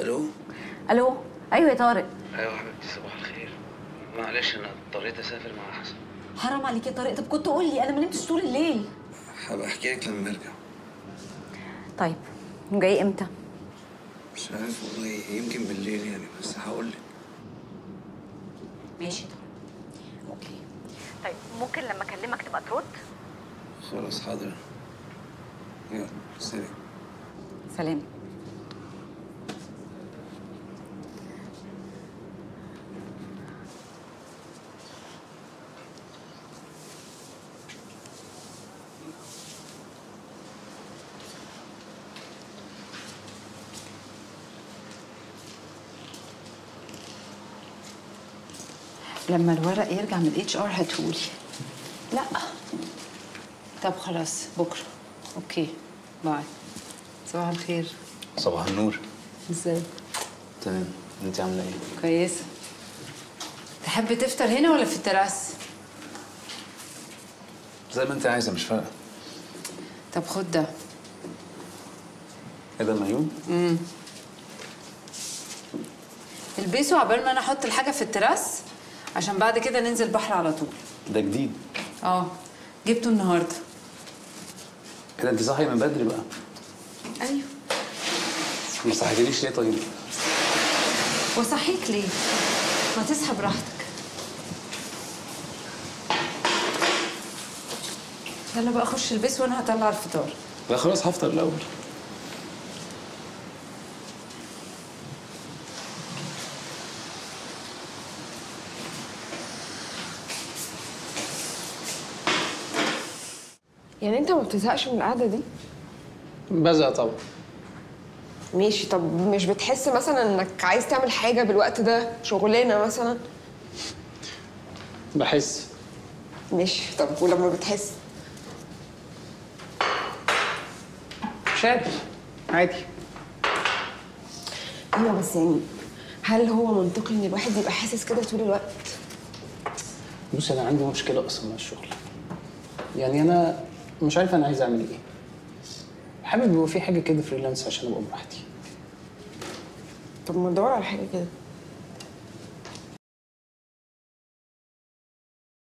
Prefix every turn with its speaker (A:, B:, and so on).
A: ألو؟
B: ألو؟ أيوه يا طارق.
A: أيوه حبيبتي صباح الخير. معلش أنا اضطريت أسافر مع حسن
B: حرام عليك يا طارق. طب كنت قول لي أنا ما نمتش طول الليل.
A: هبقى أحكي لك لما ارجع
B: طيب جاي إمتى؟
A: مش عارف والله يمكن بالليل يعني بس هقول لك.
B: ماشي طارق. أوكي. طيب ممكن لما أكلمك تبقى ترد؟
A: خلاص حاضر. يلا سلام.
B: سلام.
C: لما الورق يرجع من الاتش ار هاتهولي. لا. طب خلاص بكرة. Okay. Bye. صباح الخير.
D: صباح النور.
C: إزاي؟
D: تمام. أنت عاملة إيه؟
C: كويسة. تحب تفطر هنا ولا في التراس؟
D: زي ما أنت عايزة مش فارقة.
C: طب خد ده.
D: إيه ده مايوه
C: ألبسه عقبال ما أنا أحط الحاجة في التراس؟ عشان بعد كده ننزل بحر على طول.
D: ده جديد.
C: آه جبته النهارده.
D: إيه ده انت صاحيه من بدري بقى.
C: أيوه.
D: ما صحيتليش ليه طيب؟
C: وصحيك ليه؟ ما تصحى براحتك. يلا بقى خش البس وأنا هطلع الفطار.
D: لا خلاص هفطر الأول.
E: يعني انت ما بتزهقش من القعدة دي؟
F: بزهق طبعا.
E: ماشي طب مش بتحس مثلا إنك عايز تعمل حاجة بالوقت ده؟ شغلانة مثلا؟
F: بحس.
E: ماشي طب ولما بتحس؟
F: مش عارف عادي.
E: أيوه بس يعني هل هو منطقي إن الواحد يبقى حاسس كده طول الوقت؟
F: بص أنا عندي مشكلة أصلا مع الشغل. يعني أنا مش عارف أنا عايز أعمل إيه. حابب يبقى في حاجة كده فريلانس عشان أبقى براحتي.
E: طب ما تدور على حاجة كده.